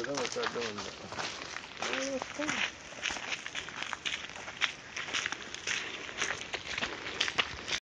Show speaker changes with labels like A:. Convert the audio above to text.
A: ってなかったどうな